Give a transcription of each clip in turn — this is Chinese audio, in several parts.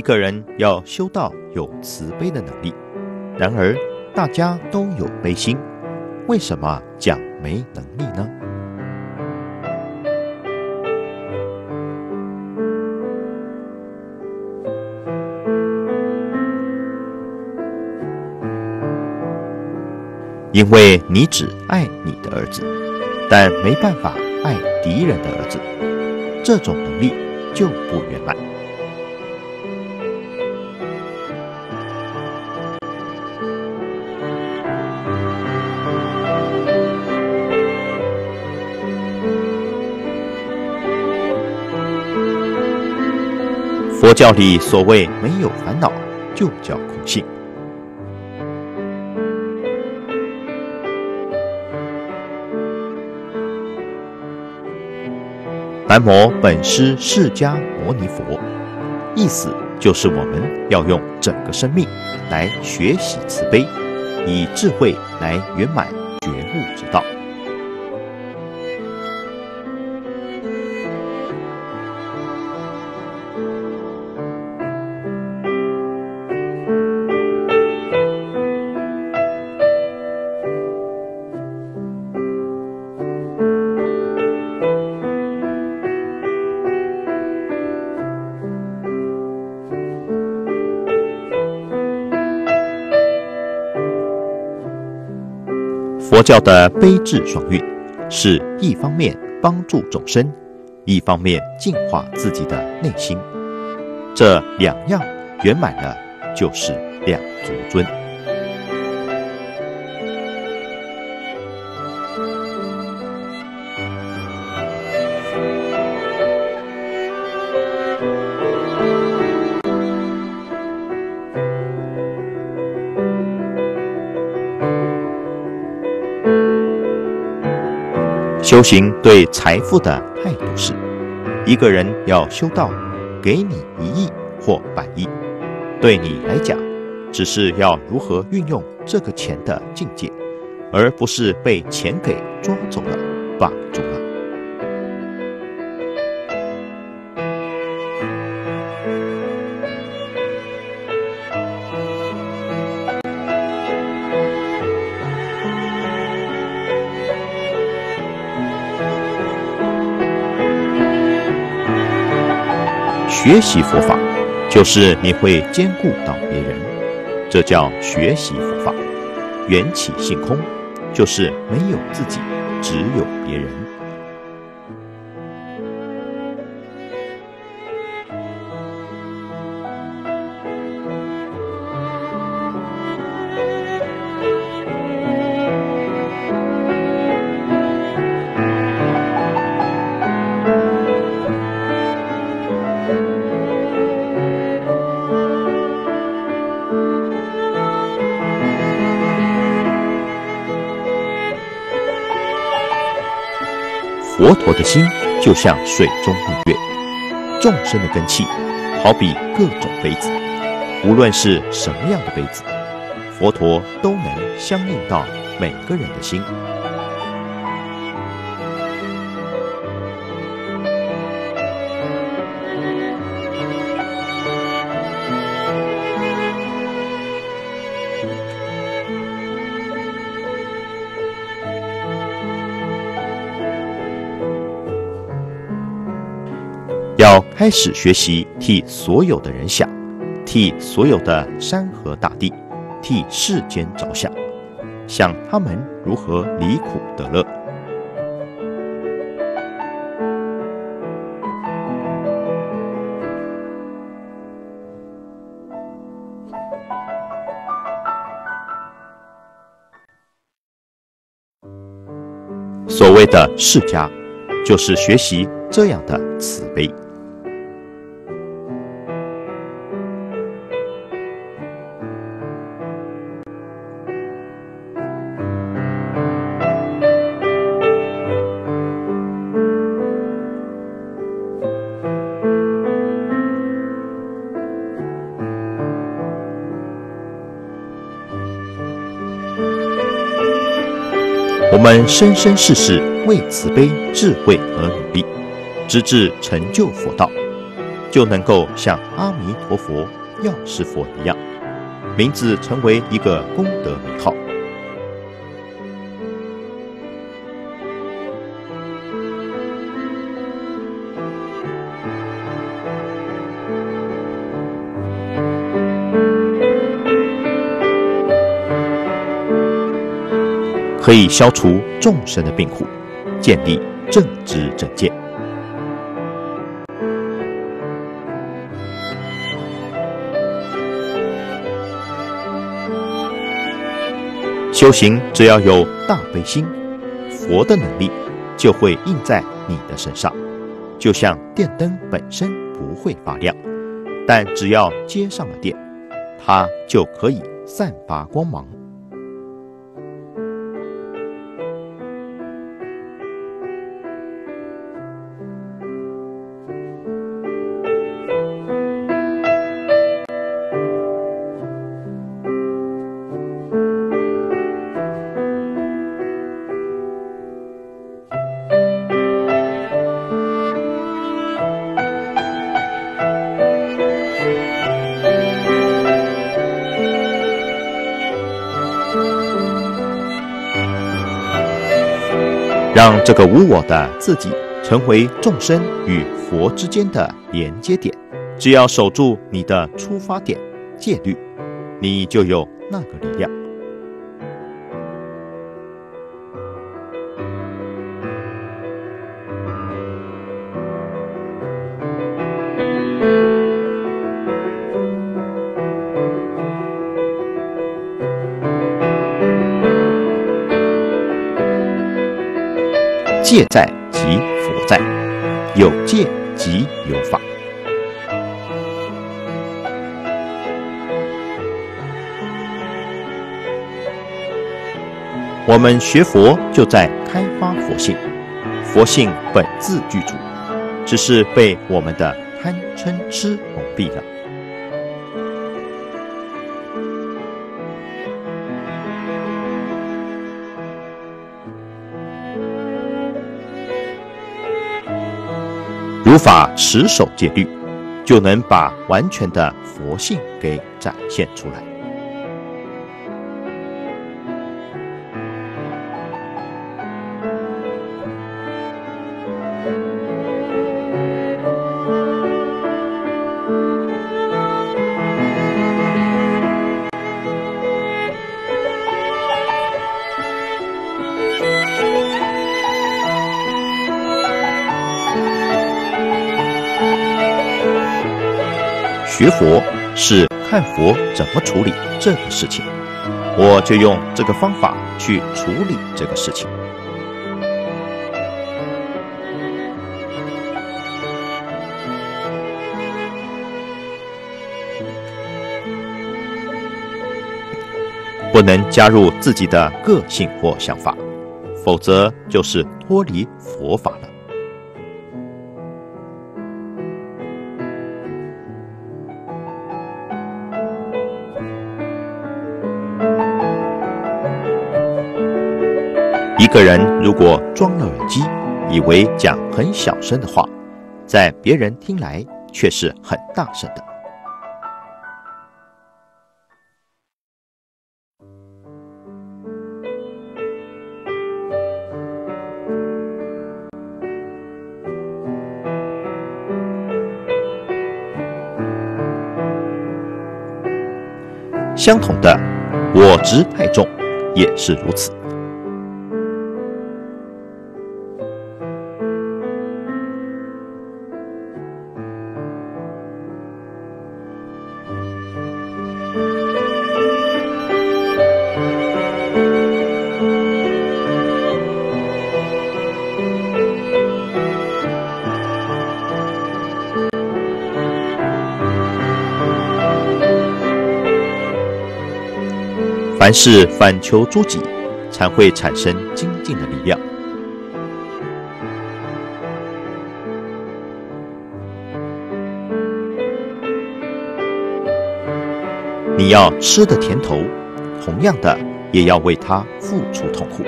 一个人要修道有慈悲的能力，然而大家都有悲心，为什么讲没能力呢？因为你只爱你的儿子，但没办法爱敌人的儿子，这种能力就不圆满。佛教里所谓没有烦恼，就叫空性。南无本师释迦牟尼佛，意思就是我们要用整个生命来学习慈悲，以智慧来圆满佛教的悲智爽运，是一方面帮助众生，一方面净化自己的内心。这两样圆满了，就是两足尊。修行对财富的态度是：一个人要修道给你一亿或百亿，对你来讲，只是要如何运用这个钱的境界，而不是被钱给抓走了、绑住学习佛法，就是你会兼顾到别人，这叫学习佛法。缘起性空，就是没有自己，只有别人。我的心就像水中明月，众生的根器好比各种杯子，无论是什么样的杯子，佛陀都能相应到每个人的心。开始学习替所有的人想，替所有的山河大地，替世间着想，想他们如何离苦得乐。所谓的释迦，就是学习这样的慈悲。我们生生世世为慈悲智慧而努力，直至成就佛道，就能够像阿弥陀佛、药师佛一样，名字成为一个功德名号。可以消除众生的病苦，建立正知正见。修行只要有大悲心，佛的能力就会印在你的身上，就像电灯本身不会发亮，但只要接上了电，它就可以散发光芒。让这个无我的自己成为众生与佛之间的连接点。只要守住你的出发点戒律，你就有那个力量。戒在即佛在，有戒即有法。我们学佛就在开发佛性，佛性本自具足，只是被我们的贪嗔痴蒙蔽了。如法持守戒律，就能把完全的佛性给展现出来。学佛是看佛怎么处理这个事情，我就用这个方法去处理这个事情。不能加入自己的个性或想法，否则就是脱离佛法了。个人如果装了耳机，以为讲很小声的话，在别人听来却是很大声的。相同的，我执太重，也是如此。凡事反求诸己，才会产生精进的力量。你要吃的甜头，同样的，也要为他付出痛苦。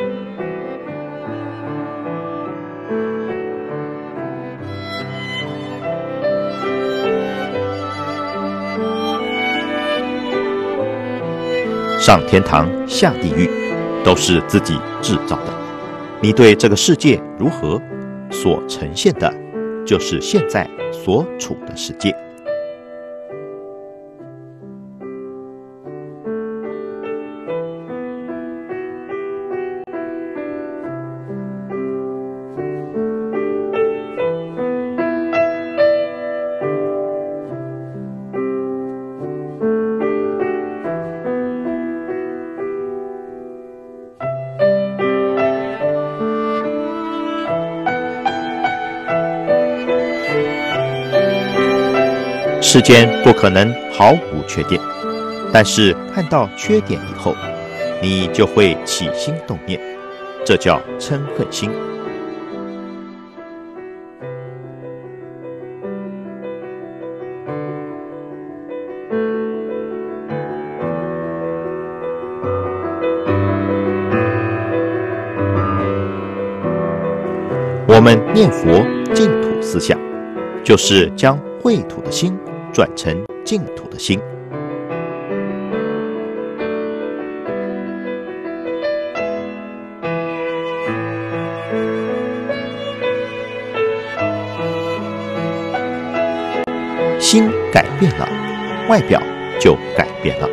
上天堂、下地狱，都是自己制造的。你对这个世界如何，所呈现的，就是现在所处的世界。世间不可能毫无缺点，但是看到缺点以后，你就会起心动念，这叫嗔恨心。我们念佛净土思想，就是将秽土的心。转成净土的心，心改变了，外表就改变了。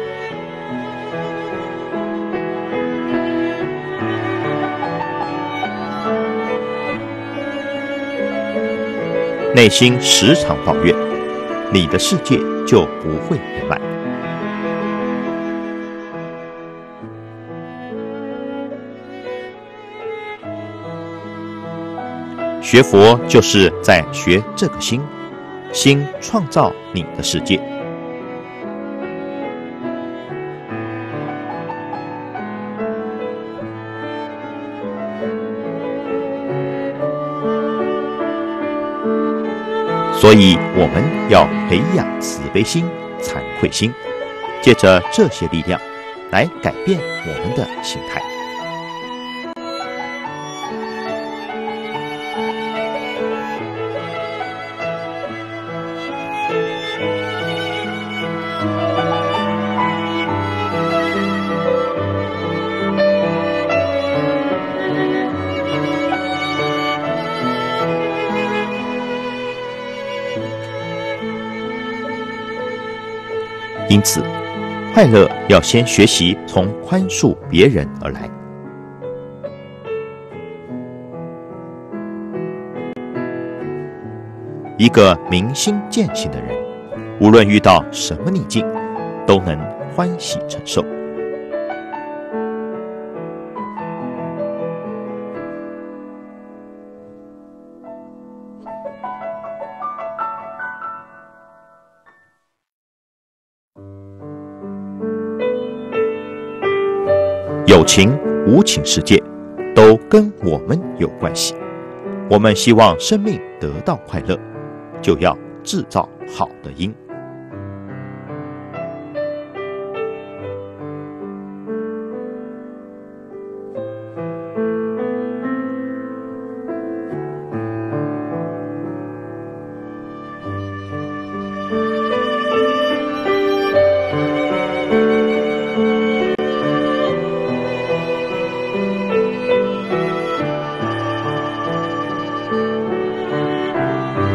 内心时常抱怨。你的世界就不会圆满。学佛就是在学这个心，心创造你的世界。所以我们要培养慈悲心、惭愧心，借着这些力量来改变我们的心态。因此，快乐要先学习从宽恕别人而来。一个明心见性的人，无论遇到什么逆境，都能欢喜承受。情无情世界，都跟我们有关系。我们希望生命得到快乐，就要制造好的因。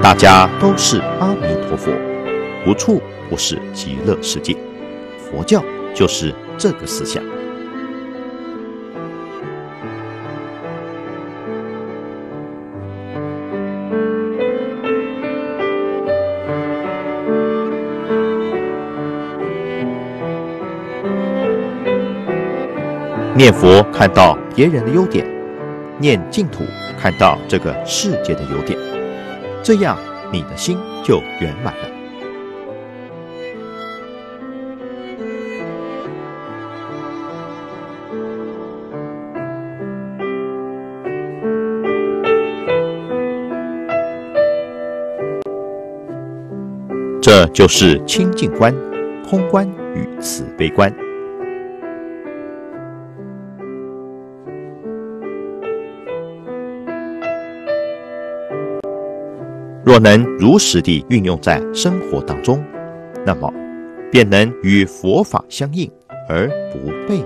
大家都是阿弥陀佛，无处不是极乐世界。佛教就是这个思想。念佛看到别人的优点，念净土看到这个世界的优点。这样，你的心就圆满了。这就是清净观、空观与慈悲观。若能如实地运用在生活当中，那么便能与佛法相应，而不背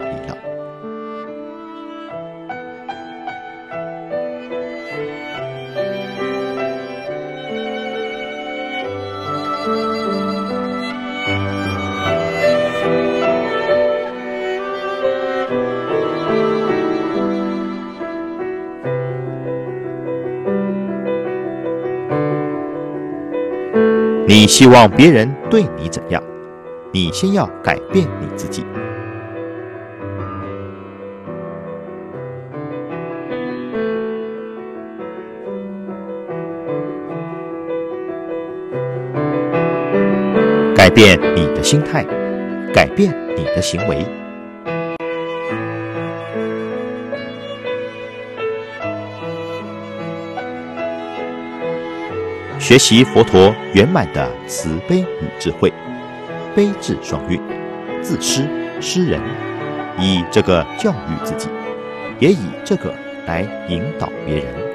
希望别人对你怎样？你先要改变你自己。改变你的心态，改变你的行为。学习佛陀圆满的慈悲与智慧，悲智双运，自施施人，以这个教育自己，也以这个来引导别人。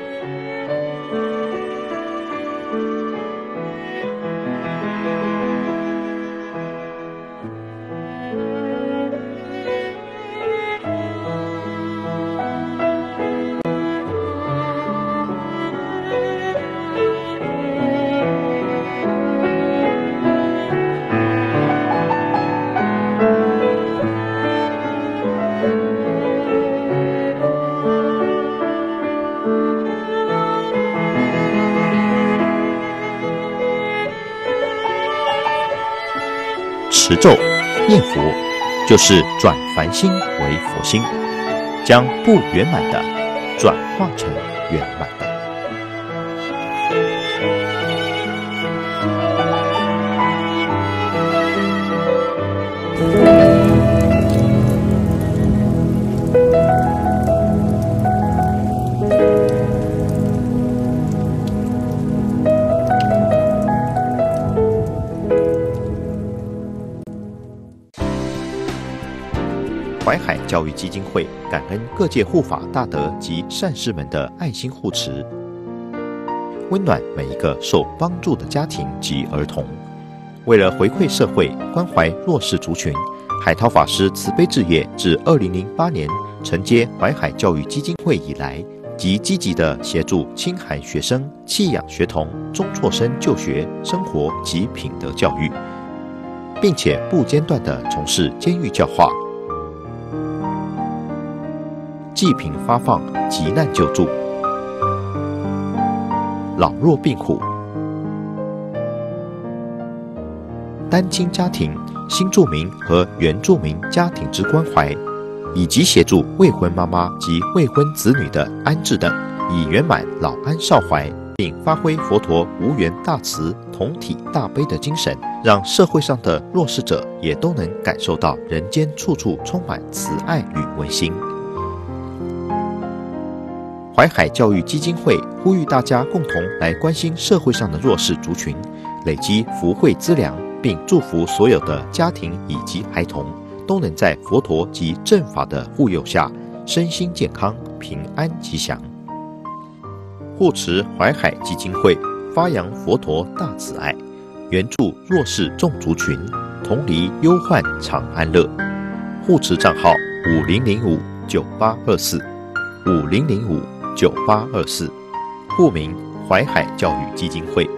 持咒念佛，就是转凡心为佛心，将不圆满的转化成教育基金会感恩各界护法大德及善士们的爱心护持，温暖每一个受帮助的家庭及儿童。为了回馈社会、关怀弱势族群，海涛法师慈悲置业自二零零八年承接淮海教育基金会以来，即积极的协助青海学生、弃养学童、中辍生就学、生活及品德教育，并且不间断地从事监狱教化。济贫发放、急难救助、老弱病苦、单亲家庭、新住民和原住民家庭之关怀，以及协助未婚妈妈及未婚子女的安置等，以圆满老安少怀，并发挥佛陀无缘大慈、同体大悲的精神，让社会上的弱势者也都能感受到人间处处充满慈爱与温馨。淮海教育基金会呼吁大家共同来关心社会上的弱势族群，累积福慧资粮，并祝福所有的家庭以及孩童都能在佛陀及正法的护佑下，身心健康、平安吉祥。护持淮海基金会，发扬佛陀大慈爱，援助弱势众族群，同离忧患常安乐。护持账号：五零零五九八二四五零零五。九八二四，户名淮海教育基金会。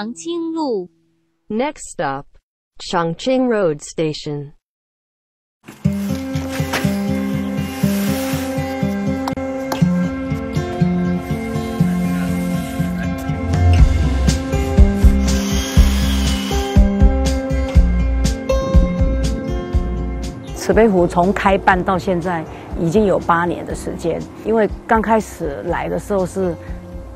长青路。Next stop, Changqing Road Station. 慈悲湖从开办到现在已经有八年的时间，因为刚开始来的时候是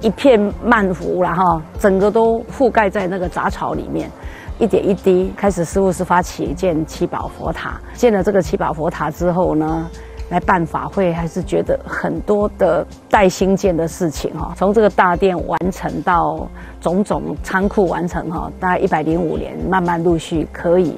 一片漫湖然后整个都覆盖在那个杂草里面，一点一滴开始师傅是发起建七宝佛塔，建了这个七宝佛塔之后呢，来办法会还是觉得很多的待新建的事情哈，从这个大殿完成到种种仓库完成哈，大概一百零五年，慢慢陆续可以。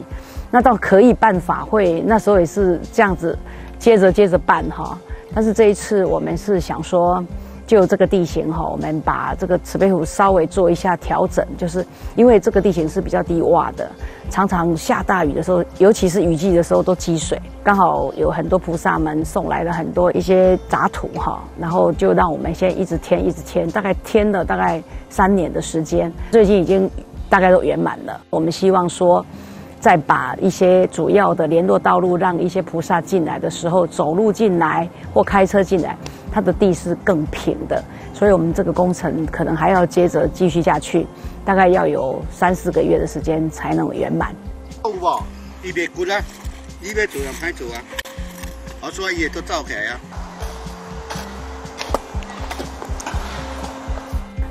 那到可以办法会，那时候也是这样子，接着接着办哈。但是这一次我们是想说，就这个地形哈，我们把这个慈悲湖稍微做一下调整，就是因为这个地形是比较低洼的，常常下大雨的时候，尤其是雨季的时候都积水。刚好有很多菩萨们送来了很多一些杂土哈，然后就让我们现在一直添一直添，大概添了大概三年的时间，最近已经大概都圆满了。我们希望说。再把一些主要的联络道路，让一些菩萨进来的时候走路进来或开车进来，它的地是更平的。所以，我们这个工程可能还要接着继续下去，大概要有三四个月的时间才能圆满。有无？伊袂骨啊，伊要做人歹做啊，我所以伊都走起来啊。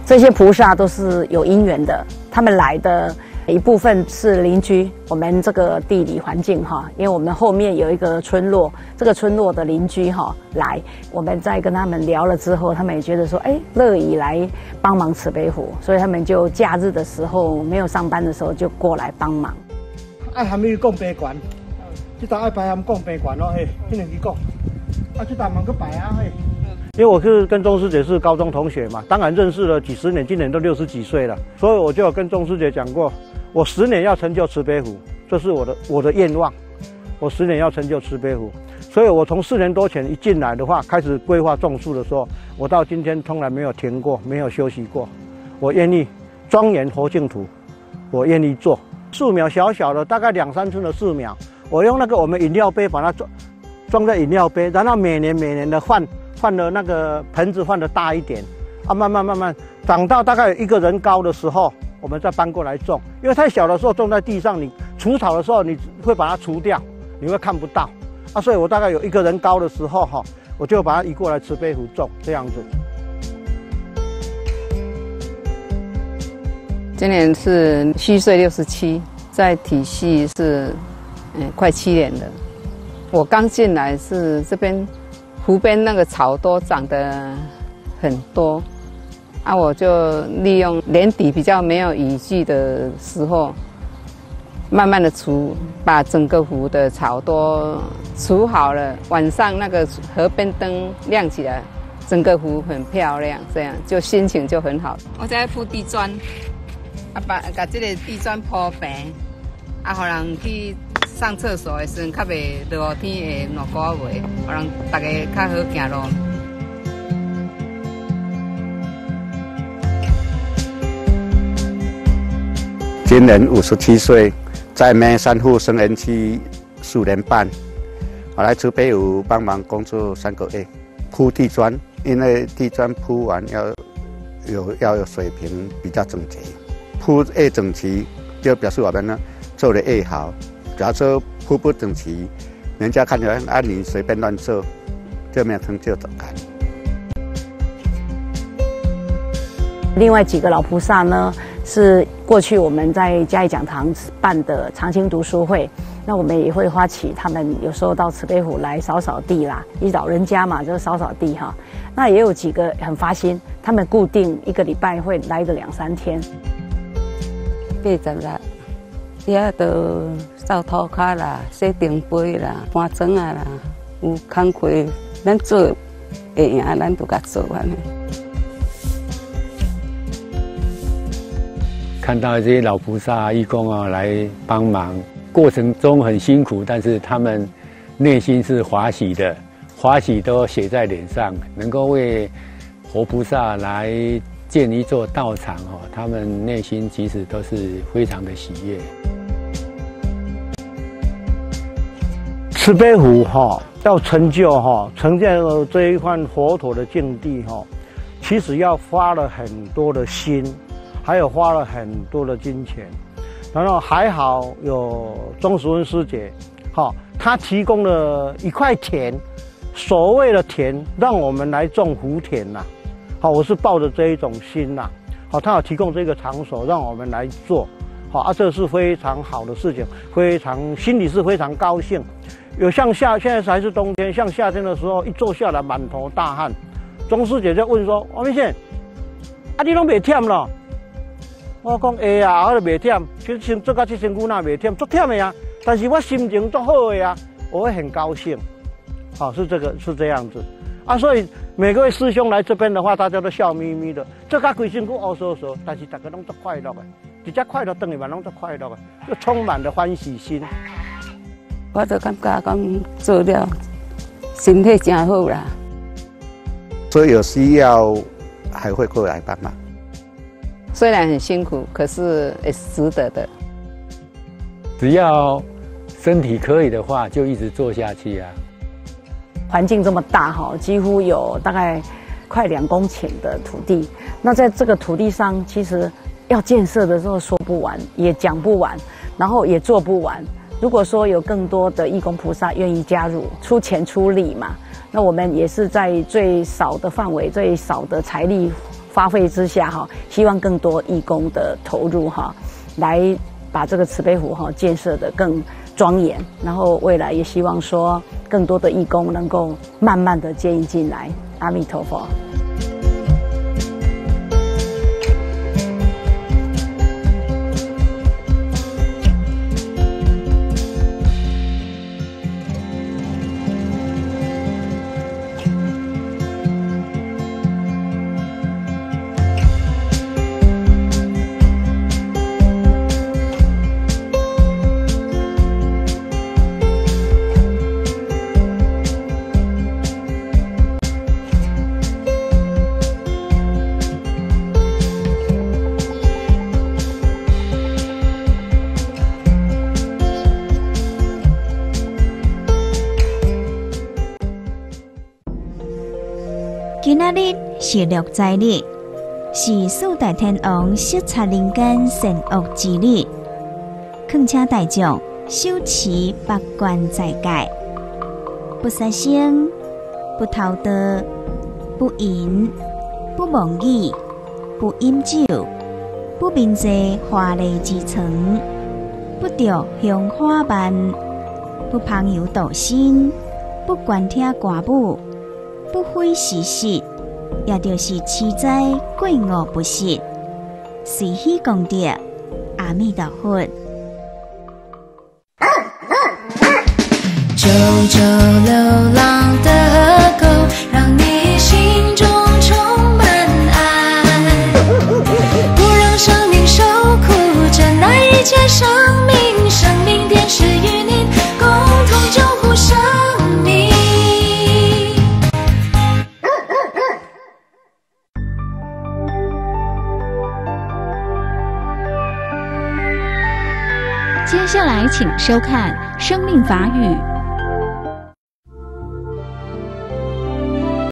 这些菩萨都是有因缘的，他们来的。一部分是邻居，我们这个地理环境哈，因为我们后面有一个村落，这个村落的邻居哈来，我们在跟他们聊了之后，他们也觉得说，哎，乐意来帮忙慈悲湖，所以他们就假日的时候没有上班的时候就过来帮忙。爱含你讲悲观，这道爱排含讲悲观咯，嘿，听人去讲，啊，这道忙个摆啊，嘿。因为我是跟钟师姐是高中同学嘛，当然认识了几十年，今年都六十几岁了，所以我就跟钟师姐讲过。我十年要成就慈悲湖，这是我的我的愿望。我十年要成就慈悲湖，所以我从四年多前一进来的话，开始规划种树的时候，我到今天从来没有停过，没有休息过。我愿意庄严佛净土，我愿意做树苗小小的，大概两三寸的树苗，我用那个我们饮料杯把它装装在饮料杯，然后每年每年的换换的那个盆子换的大一点，啊，慢慢慢慢长到大概一个人高的时候。我们再搬过来种，因为太小的时候种在地上，你除草的时候你会把它除掉，你会看不到啊。所以我大概有一个人高的时候哈，我就把它移过来慈悲湖种这样子。今年是虚岁六十七，在体系是嗯快七年了。我刚进来是这边湖边那个草都长得很多。啊，我就利用年底比较没有雨季的时候，慢慢的除，把整个湖的草都除好了。晚上那个河边灯亮起来，整个湖很漂亮，这样就心情就很好。我在铺地砖，啊把把这个地砖铺平，啊，好人去上厕所的时候，较袂落天的落雨尾，好让大家较好行路。今年五十七岁，在梅山户生人区四年半，我来慈悲湖帮忙工作三个月，铺地砖，因为地砖铺完要有要有水平，比较整齐，铺越整齐就表示我们呢做的越好。假如说铺不整齐，人家看起来啊你随便乱做，就没有成就感。另外几个老菩萨呢？是过去我们在嘉义讲堂办的长青读书会，那我们也会发起他们有时候到慈悲湖来扫扫地啦，一老人家嘛就扫扫地哈。那也有几个很发心，他们固定一个礼拜会来个两三天。八十啦，也都扫涂骹啦，洗电杯啦，搬砖啊啦，有工课咱做会赢，咱都甲做完。看到这些老菩萨义工啊来帮忙，过程中很辛苦，但是他们内心是欢喜的，欢喜都写在脸上。能够为活菩萨来建一座道场哦，他们内心其实都是非常的喜悦。慈悲湖哈要成就哈，成就这一块佛陀的境地哈，其实要花了很多的心，还有花了很多的金钱，然后还好有钟淑文师姐，哈，她提供了一块田，所谓的田，让我们来种福田呐，好，我是抱着这一种心呐，好，他有提供这个场所让我们来做，好啊，这是非常好的事情，非常心里是非常高兴。有像夏，现在还是冬天，像夏天的时候，一坐下来满头大汗。钟师姐就问说：“王明宪，啊，你拢袂忝了？”我讲：“会啊，我就袂忝。其实做做到这身躯那袂忝，足忝的啊。但是我心情足好的啊，我会很高兴。好，是这个，是这样子。啊，所以每个位师兄来这边的话，大家都笑眯眯的，做到规身躯乌索索，但是大家拢足快乐的，直接快乐等于嘛拢足快乐的，就充满了欢喜心。”我就感觉讲做了，身体真好啦。所以有需要还会过来帮忙。虽然很辛苦，可是也是值得的。只要身体可以的话，就一直做下去啊。环境这么大哈，几乎有大概快两公顷的土地。那在这个土地上，其实要建设的时候说不完，也讲不完，然后也做不完。如果说有更多的义工菩萨愿意加入，出钱出力嘛，那我们也是在最少的范围、最少的财力发挥之下哈，希望更多义工的投入哈，来把这个慈悲湖哈建设的更庄严，然后未来也希望说更多的义工能够慢慢的接引进来。阿弥陀佛。是六灾日，是四大天王视察人间善恶之日，恳请大众修持八关斋戒，不杀生，不偷盗，不淫，不妄语，不饮酒，不鸣谢华丽之床，不着香花瓣，不旁游道心，不观听歌舞。不会时事，也就是七灾贵我不息，喜喜功德，阿弥陀佛。九九流浪的河收看《生命法语》